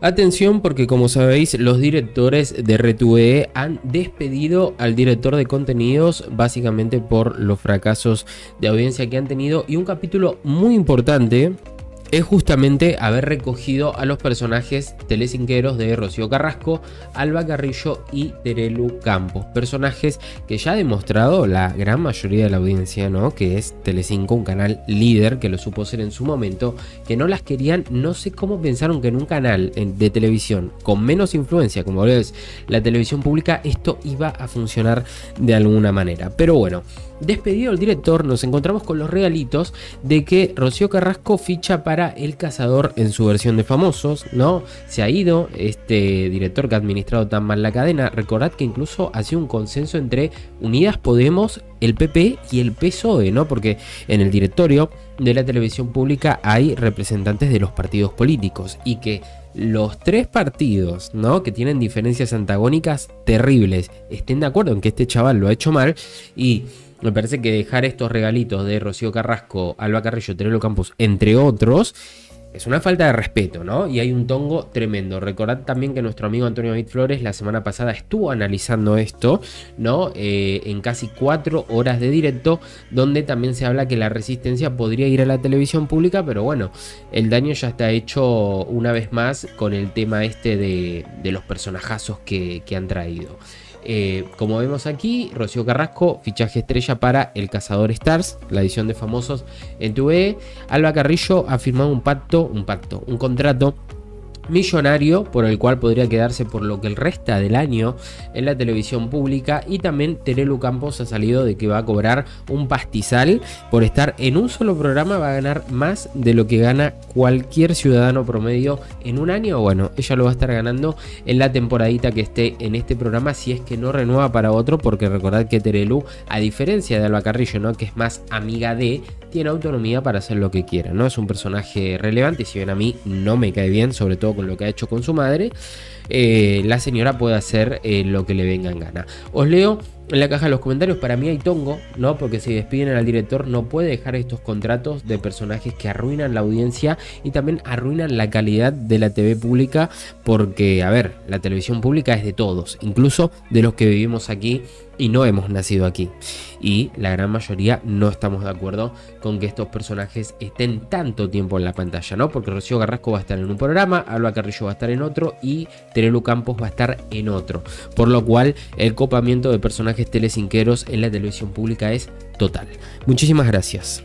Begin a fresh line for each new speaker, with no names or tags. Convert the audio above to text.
Atención porque como sabéis los directores de RTVE han despedido al director de contenidos básicamente por los fracasos de audiencia que han tenido. Y un capítulo muy importante es justamente haber recogido a los personajes telecinqueros de Rocío Carrasco, Alba Carrillo y Terelu Campos. Personajes que ya ha demostrado la gran mayoría de la audiencia, ¿no? Que es Telecinco, un canal líder que lo supo ser en su momento, que no las querían, no sé cómo pensaron que en un canal de televisión con menos influencia, como es la televisión pública, esto iba a funcionar de alguna manera. Pero bueno, despedido el director, nos encontramos con los regalitos de que Rocío Carrasco ficha para El Cazador en su versión de famosos, ¿no? Se ha ido este director que ha administrado tan mal la cadena. Recordad que incluso ha sido un consenso entre Unidas Podemos, el PP y el PSOE, ¿no? Porque en el directorio de la televisión pública hay representantes de los partidos políticos y que los tres partidos, ¿no? Que tienen diferencias antagónicas terribles, estén de acuerdo en que este chaval lo ha hecho mal y me parece que dejar estos regalitos de Rocío Carrasco, Alba Carrillo, Terelo Campos, entre otros, es una falta de respeto, ¿no? Y hay un tongo tremendo. Recordad también que nuestro amigo Antonio David Flores la semana pasada estuvo analizando esto, ¿no? Eh, en casi cuatro horas de directo, donde también se habla que la resistencia podría ir a la televisión pública, pero bueno, el daño ya está hecho una vez más con el tema este de, los personajazos que han traído. Eh, como vemos aquí, Rocío Carrasco, fichaje estrella para El Cazador Stars, la edición de famosos en TV. Alba Carrillo ha firmado un pacto, un pacto, un contrato millonario por el cual podría quedarse por lo que el resta del año en la televisión pública y también Terelu Campos ha salido de que va a cobrar un pastizal por estar en un solo programa va a ganar más de lo que gana cualquier ciudadano promedio en un año bueno ella lo va a estar ganando en la temporadita que esté en este programa si es que no renueva para otro porque recordad que Terelu a diferencia de Alba Carrillo ¿no? que es más amiga de tiene autonomía para hacer lo que quiera no es un personaje relevante y si bien a mí no me cae bien sobre todo con lo que ha hecho con su madre, eh, la señora puede hacer eh, lo que le venga en gana. Os leo en la caja de los comentarios, para mí hay tongo, ¿no? Porque si despiden al director no puede dejar estos contratos de personajes que arruinan la audiencia y también arruinan la calidad de la TV pública porque, a ver, la televisión pública es de todos, incluso de los que vivimos aquí y no hemos nacido aquí. Y la gran mayoría no estamos de acuerdo con que estos personajes estén tanto tiempo en la pantalla, ¿no? Porque Rocío Garrasco va a estar en un programa, Alba Carrillo va a estar en otro y Terelu Campos va a estar en otro. Por lo cual el copamiento de personajes telecinqueros en la televisión pública es total. Muchísimas gracias.